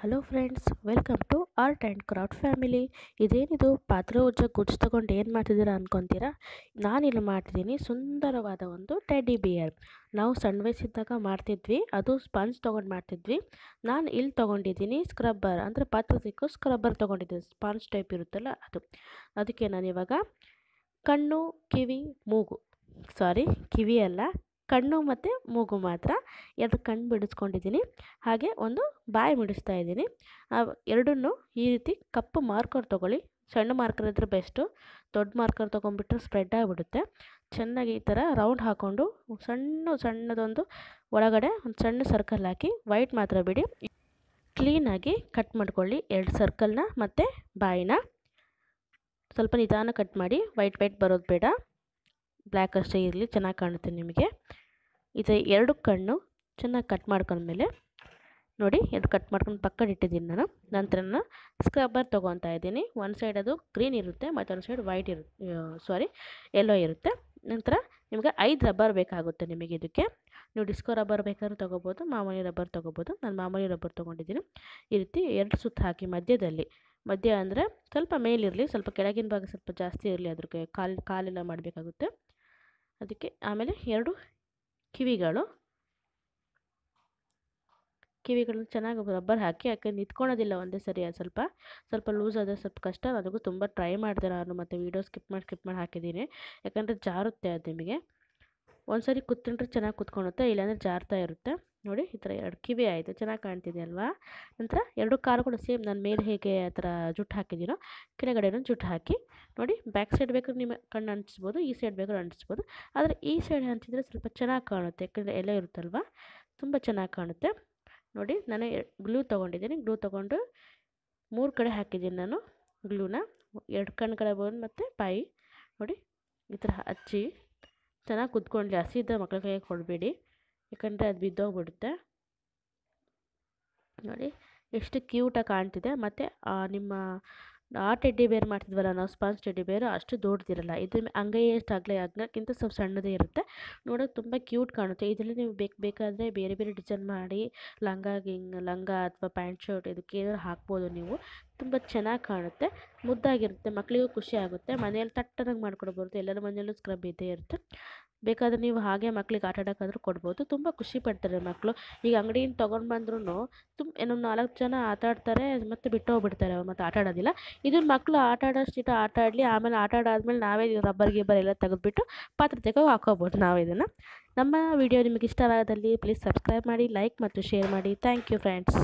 Hello friends welcome to art and craft family ಇದೇನಿದು ಪಾತ್ರೆ ಉಜ್ಜ goods ತೊಗೊಂಡು ಏನು ಮಾಡ್ತಿದ್ದೀರಾ ಅನ್ಕೊತೀರಾ? ನಾನಿಲ್ಲಿ ಮಾಡ್ತಿದ್ದೀನಿ ಸುಂದರವಾದ ಒಂದು ಟೆಡ್ಡಿ ಬಿಯರ್ ನಾವು ಸಣ್ಣ ವಯಸ್ಸಿದ್ದಾಗ ಮಾಡ್ತಿದ್ವಿ, ಅದು ಸ್ಪಂಜ್ ತೊಗೊಂಡು ಮಾಡ್ತಿದ್ವಿ. ನಾನು ಇಲ್ಲಿ ತೊಗೊಂಡಿದ್ದೀನಿ ಸ್ಕ್ರಬ್ಬರ್ ಅಂದರೆ ಪಾತ್ರೆ ಸ್ಕ್ರಬ್ಬರ್ ತೊಗೊಂಡಿದ್ದೀನಿ ಸ್ಪಾಂಜ್ ಟೈಪ್ ಇರುತ್ತಲ್ಲ ಅದು. ಅದಕ್ಕೆ ನಾನು ಇವಾಗ ಕಣ್ಣು, ಕಿವಿ, ಮೂಗು. ಸಾರಿ ಕಿವಿ ಅಲ್ಲ ಕಣ್ಣು ಮತ್ತು ಮೂಗು ಮಾತ್ರ. ಎರಡು ಕಣ್ಣು ಬಿಡಿಸ್ಕೊಂಡಿದ್ದೀನಿ. ಹಾಗೆ ಒಂದು ಬಾಯಿ ಬಿಡಿಸ್ತಾ ಇದ್ದೀನಿ. ಎರಡನ್ನು ಈ ರೀತಿ ಕಪ್ಪು ಮಾರ್ಕರ್ ತೊಗೊಳ್ಳಿ. ಸಣ್ಣ ಮಾರ್ಕರ್ ಇದ್ದರೆ ಬೆಸ್ಟು ದೊಡ್ಡ ಮಾರ್ಕರ್ ತೊಗೊಂಡ್ಬಿಟ್ರೆ ಸ್ಪ್ರೆಡ್ ಆಗಿಬಿಡುತ್ತೆ. ಚೆನ್ನಾಗಿ ಈ ಥರ ರೌಂಡ್ ಹಾಕ್ಕೊಂಡು ಸಣ್ಣ ಸಣ್ಣದೊಂದು ಒಳಗಡೆ ಒಂದು ಸಣ್ಣ ಸರ್ಕಲ್ ಹಾಕಿ ವೈಟ್ ಮಾತ್ರ ಬಿಡಿ. ಕ್ಲೀನಾಗಿ ಕಟ್ ಮಾಡ್ಕೊಳ್ಳಿ ಎರಡು ಸರ್ಕಲ್ನ ಮತ್ತು ಬಾಯಿನ. ಸ್ವಲ್ಪ ನಿಧಾನ ಕಟ್ ಮಾಡಿ ವೈಟ್ ವೈಟ್ ಬರೋದು ಬೇಡ. ಬ್ಲ್ಯಾಕ್ ಅಷ್ಟೇ ಇರಲಿ, ಚೆನ್ನಾಗಿ ಕಾಣುತ್ತೆ ನಿಮಗೆ. ಇದು ಎರಡು ಕಣ್ಣು ಚೆನ್ನಾಗಿ ಕಟ್ ಮಾಡ್ಕೊಂಡ್ಮೇಲೆ ನೋಡಿ, ಎರಡು ಕಟ್ ಮಾಡ್ಕೊಂಡು ಪಕ್ಕದ ಇಟ್ಟಿದ್ದೀನಿ ನಾನು. ನಂತರ ನಾನು ಸ್ಕ್ರಬ್ಬರ್ ತೊಗೊತಾ ಇದ್ದೀನಿ. ಒಂದು ಸೈಡ್ ಅದು ಗ್ರೀನ್ ಇರುತ್ತೆ, ಮತ್ತೊಂದು ಸೈಡ್ ವೈಟ್ ಇರುತ್ತೆ ಸಾರಿ ಎಲ್ಲೋ ಇರುತ್ತೆ. ನಂತರ ನಿಮಗೆ ಐದು ರಬ್ಬರ್ ಬೇಕಾಗುತ್ತೆ ನಿಮಗೆ ಇದಕ್ಕೆ. ನೀವು ಡಿಸ್ಕೋ ರಬ್ಬರ್ ಬೇಕಾದ್ರೂ ತೊಗೋಬೋದು, ಮಾಮೂಲಿ ರಬ್ಬರ್ ತೊಗೋಬೋದು. ನಾನು ಮಾಮೂಲಿ ರಬ್ಬರ್ ತೊಗೊಂಡಿದ್ದೀನಿ. ಈ ರೀತಿ ಎರಡು ಸುತ್ತು ಹಾಕಿ ಮಧ್ಯದಲ್ಲಿ. ಮಧ್ಯ ಅಂದರೆ ಸ್ವಲ್ಪ ಮೇಲಿರಲಿ, ಸ್ವಲ್ಪ ಕೆಳಗಿನ ಭಾಗ ಸ್ವಲ್ಪ ಜಾಸ್ತಿ ಇರಲಿ ಅದಕ್ಕೆ ಕಾಲು, ಕಾಲೆಲ್ಲ ಮಾಡಬೇಕಾಗುತ್ತೆ. ಅದಕ್ಕೆ ಆಮೇಲೆ ಎರಡು ಕಿವಿಗಳು. ಕಿವಿಗಳನ್ನ ಚೆನ್ನಾಗಿ ರಬ್ಬರ್ ಹಾಕಿ, ಯಾಕೆ ನಿಂತ್ಕೊಳೋದಿಲ್ಲ ಒಂದೇ ಸರಿ ಸ್ವಲ್ಪ. ಸ್ವಲ್ಪ ಲೂಸ್ ಆದರೆ ಸ್ವಲ್ಪ ಕಷ್ಟ, ಅದಕ್ಕೂ ತುಂಬ ಟ್ರೈ ಮಾಡಿದೆ ನಾನು ಮತ್ತು ವೀಡಿಯೋ ಸ್ಕಿಪ್ ಮಾಡಿ ಸ್ಕಿಪ್ ಮಾಡಿ ಹಾಕಿದ್ದೀನಿ. ಯಾಕಂದರೆ ಜಾರುತ್ತೆ ಅದು ನಿಮಗೆ. ಒಂದು ಸರಿ ಕುತ್ಕೊಂಡ್ರೆ ಚೆನ್ನಾಗಿ ಕುತ್ಕೊಳುತ್ತೆ, ಇಲ್ಲಾಂದರೆ ಜಾರ್ತಾ ಇರುತ್ತೆ. ನೋಡಿ ಈ ಥರ ಎರಡು ಕಿವಿ ಆಯಿತು, ಚೆನ್ನಾಗಿ ಕಾಣ್ತಿದೆ ಅಲ್ವಾ? ನಂತರ ಎರಡು ಕಾಲು ಕೂಡ ಸೇಮ್ ನಾನು ಮೇಲೆ ಹೇಗೆ ಆ ಥರ ಜುಟ್ಟು ಹಾಕಿದ್ದೀನೋ, ಕೆಳಗಡೆನೂ ಜುಟ್ಟು ಹಾಕಿ, ನೋಡಿ ಬ್ಯಾಕ್ ಸೈಡ್ ಬೇಕಾದ್ರೆ ನಿಮ್ಮ ಕಣ್ಣು ಅಂಟಿಸ್ಬೋದು, ಈ ಸೈಡ್ ಬೇಕಾದ್ರೆ ಅಂಟಿಸ್ಬೋದು, ಆದರೆ ಈ ಸೈಡ್ ಅಂಟಿಸಿದ್ರೆ ಸ್ವಲ್ಪ ಚೆನ್ನಾಗಿ ಕಾಣುತ್ತೆ, ಯಾಕಂದರೆ ಎಲೆ ಇರುತ್ತಲ್ವ? ತುಂಬ ಚೆನ್ನಾಗಿ ಕಾಣುತ್ತೆ. ನೋಡಿ ನಾನು ಗ್ಲೂ ತೊಗೊಂಡಿದ್ದೀನಿ, ಗ್ಲೂ ತೊಗೊಂಡು ಮೂರು ಕಡೆ ಹಾಕಿದ್ದೀನಿ ನಾನು ಗ್ಲೂನ, ಎರಡು ಕಣ್ಗಳ ಬಂದು ಮತ್ತು ಪಾಯಿ. ನೋಡಿ ಈ ಥರ ಹಚ್ಚಿ, ಚೆನ್ನಾಗಿ ಕುತ್ಕೊಂಡ್ಲಿ ಹಸಿದ ಮಕ್ಕಳ ಕೈಗೆ ಕೊಡಬೇಡಿ. ಯಾಕಂದರೆ ಅದು ಬಿದ್ದೋಗ್ಬಿಡುತ್ತೆ. ನೋಡಿ, ಎಷ್ಟು ಕ್ಯೂಟಾಗಿ ಕಾಣ್ತಿದೆ. ಮತ್ತು ನಿಮ್ಮ, ಆ ಟೆಡ್ಡಿ ಬೇರ್ ಮಾಡ್ತಿದ್ವಲ್ಲ ನಾವು ಸ್ಪಾಂಜ್ ಟೆಡ್ಡಿ ಬೇರು ಅಷ್ಟು ದೊಡ್ಡದಿರಲ್ಲ. ಇದು ಅಂಗೈ ಎಷ್ಟು ಆಗಲೇ ಅಗ್ಲಕ್ಕಿಂತ ಸ್ವಲ್ಪ ಸಣ್ಣದೇ ಇರುತ್ತೆ. ನೋಡೋಕೆ ತುಂಬ ಕ್ಯೂಟ್ ಕಾಣುತ್ತೆ. ಇದರಲ್ಲಿ ನೀವು ಬೇಕು, ಬೇಕಾದರೆ ಬೇರೆ ಬೇರೆ ಡಿಸೈನ್ ಮಾಡಿ, ಲಂಗ, ಗಿಂಗ್, ಲಂಗ ಅಥವಾ ಪ್ಯಾಂಟ್ ಶರ್ಟ್ ಇದಕ್ಕೆ ಏನಾದ್ರು ಹಾಕ್ಬೋದು ನೀವು. ತುಂಬ ಚೆನ್ನಾಗಿ ಕಾಣುತ್ತೆ. ಮುದ್ದಾಗಿರುತ್ತೆ. ಮಕ್ಕಳಿಗೂ ಖುಷಿ ಆಗುತ್ತೆ. ಮನೆಯಲ್ಲಿ ತಟ್ಟನಾಗಿ ಮಾಡ್ಕೊಡ್ಬೋದು. ಎಲ್ಲರ ಮನೆಯಲ್ಲೂ ಸ್ಕ್ರಬ್ ಇದ್ದೇ ಇರುತ್ತೆ. ಬೇಕಾದರೆ ನೀವು ಹಾಗೆ ಮಕ್ಳಿಗೆ ಆಟ ಆಡೋಕ್ಕಾದ್ರೂ ಕೊಡ್ಬೋದು. ತುಂಬ ಖುಷಿ ಪಡ್ತಾರೆ ಮಕ್ಕಳು ಈಗ ಅಂಗಡಿಯಿಂದ ತೊಗೊಂಡು ಬಂದ್ರೂ ತುಂಬ ಏನೋ ನಾಲ್ಕು ಜನ ಆಟ ಆಡ್ತಾರೆ ಮತ್ತು ಬಿಟ್ಟು ಹೋಗ್ಬಿಡ್ತಾರೆ ಅವ್ರು ಮತ್ತು ಆಟ ಆಡೋದಿಲ್ಲ. ಇದನ್ನ ಮಕ್ಕಳು ಆಟ ಆಡೋಷ್ಟಿಟ್ಟು ಆಟ ಆಡಲಿ, ಆಮೇಲೆ ಆಟ ಆಡಾದ್ಮೇಲೆ ನಾವೇ ರಬ್ಬರ್ ಗಿಬ್ಬರ್ ಎಲ್ಲ ತೆಗೆದುಬಿಟ್ಟು ಪಾತ್ರೆ ತೆಗೆದು ಹಾಕೋಬೋದು ನಾವು ಇದನ್ನು. ನಮ್ಮ ವಿಡಿಯೋ ನಿಮಗೆ ಇಷ್ಟವಾದಲ್ಲಿ ಪ್ಲೀಸ್ ಸಬ್ಸ್ಕ್ರೈಬ್ ಮಾಡಿ ಲೈಕ್ ಮತ್ತು ಶೇರ್ ಮಾಡಿ. Thank you friends